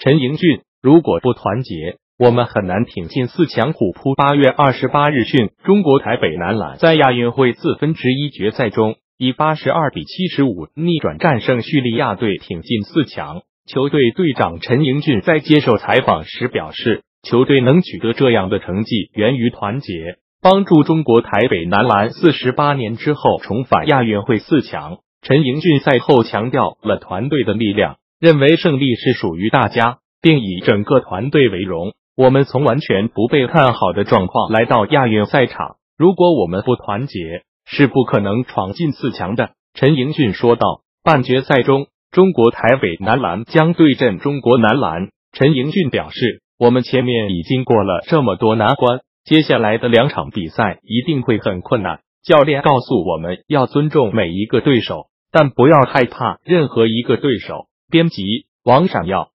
陈盈俊，如果不团结，我们很难挺进四强。虎扑八月二十八日讯，中国台北男篮在亚运会四分之一决赛中，以八十二比七十五逆转战胜叙利亚队，挺进四强。球队队长陈盈俊在接受采访时表示，球队能取得这样的成绩，源于团结，帮助中国台北男篮四十八年之后重返亚运会四强。陈盈俊赛后强调了团队的力量。认为胜利是属于大家，并以整个团队为荣。我们从完全不被看好的状况来到亚运赛场，如果我们不团结，是不可能闯进四强的。陈盈俊说道。半决赛中，中国台北男篮将对阵中国男篮。陈盈俊表示：“我们前面已经过了这么多难关，接下来的两场比赛一定会很困难。教练告诉我们要尊重每一个对手，但不要害怕任何一个对手。”编辑：王闪耀。